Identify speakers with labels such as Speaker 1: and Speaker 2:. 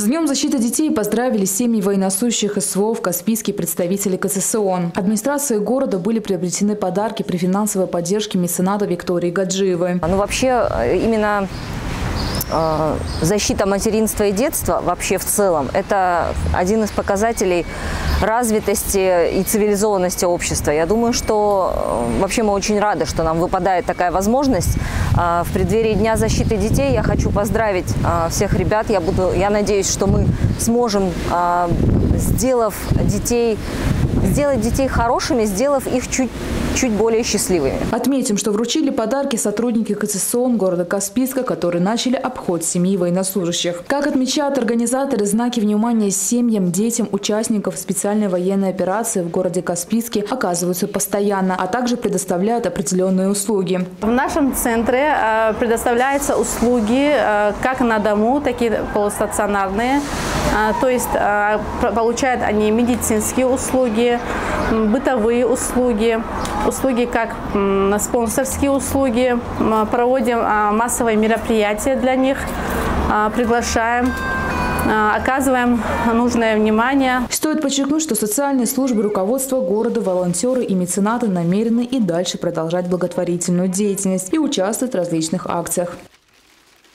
Speaker 1: С Днем защиты детей поздравили семьи военнослужащих СВО в Каспийские представители КССОН. Администрации города были приобретены подарки при финансовой поддержке мецената Виктории Гаджиевой.
Speaker 2: Ну, вообще, э, именно защита материнства и детства вообще в целом – это один из показателей развитости и цивилизованности общества. Я думаю, что э, вообще мы очень рады, что нам выпадает такая возможность. Э, в преддверии Дня защиты детей я хочу поздравить э, всех ребят. Я, буду, я надеюсь, что мы сможем, сделав детей сделать детей хорошими, сделав их чуть, чуть более счастливыми.
Speaker 1: Отметим, что вручили подарки сотрудники КЦСОН города Каспийска, которые начали обход семьи военнослужащих. Как отмечают организаторы, знаки внимания семьям, детям, участников специальной военной операции в городе Каспийске оказываются постоянно, а также предоставляют определенные услуги.
Speaker 3: В нашем центре э, предоставляются услуги э, как на дому, так и полустационарные. Э, то есть получают они медицинские услуги, бытовые услуги, услуги как спонсорские услуги. Проводим а, массовые мероприятия для них, а, приглашаем а, оказываем нужное внимание.
Speaker 1: Стоит подчеркнуть, что социальные службы руководства города, волонтеры и меценаты намерены и дальше продолжать благотворительную деятельность и участвовать в различных акциях.